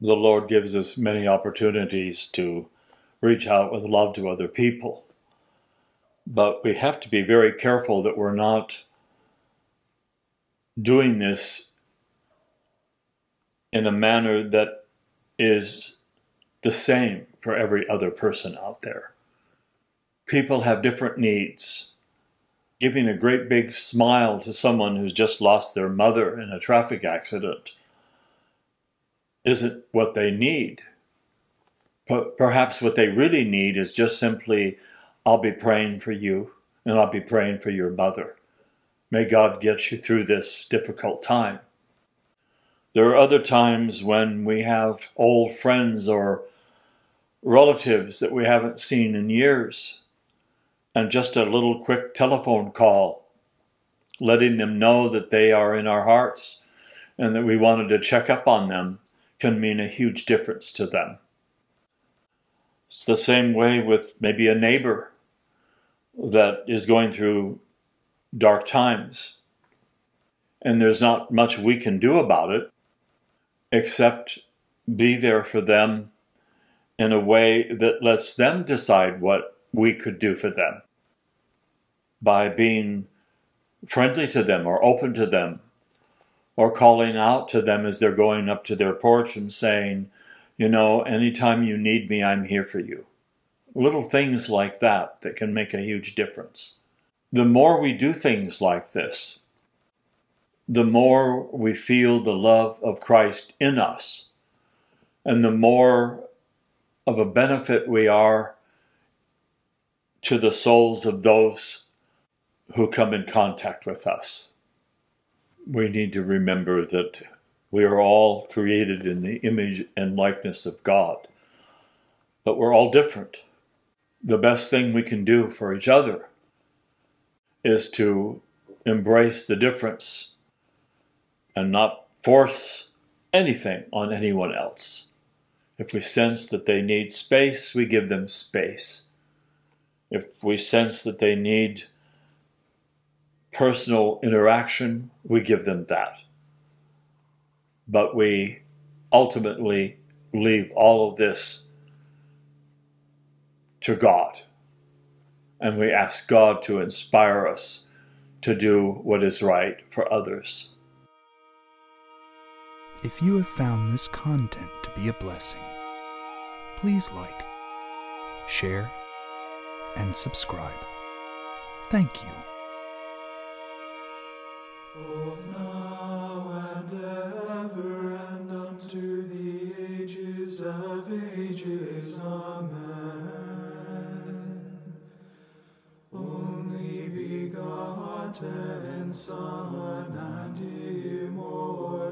The Lord gives us many opportunities to reach out with love to other people. But we have to be very careful that we're not doing this in a manner that is the same for every other person out there. People have different needs. Giving a great big smile to someone who's just lost their mother in a traffic accident isn't what they need. Perhaps what they really need is just simply, I'll be praying for you and I'll be praying for your mother. May God get you through this difficult time. There are other times when we have old friends or relatives that we haven't seen in years, and just a little quick telephone call, letting them know that they are in our hearts and that we wanted to check up on them can mean a huge difference to them. It's the same way with maybe a neighbor that is going through dark times. And there's not much we can do about it except be there for them in a way that lets them decide what we could do for them by being friendly to them or open to them or calling out to them as they're going up to their porch and saying, you know, anytime you need me, I'm here for you. Little things like that that can make a huge difference. The more we do things like this, the more we feel the love of Christ in us, and the more of a benefit we are to the souls of those who come in contact with us we need to remember that we are all created in the image and likeness of God, but we're all different. The best thing we can do for each other is to embrace the difference and not force anything on anyone else. If we sense that they need space, we give them space. If we sense that they need personal interaction, we give them that. But we ultimately leave all of this to God. And we ask God to inspire us to do what is right for others. If you have found this content to be a blessing, please like, share, and subscribe. Thank you both now and ever, and unto the ages of ages. Amen. Only begotten Son and immortal.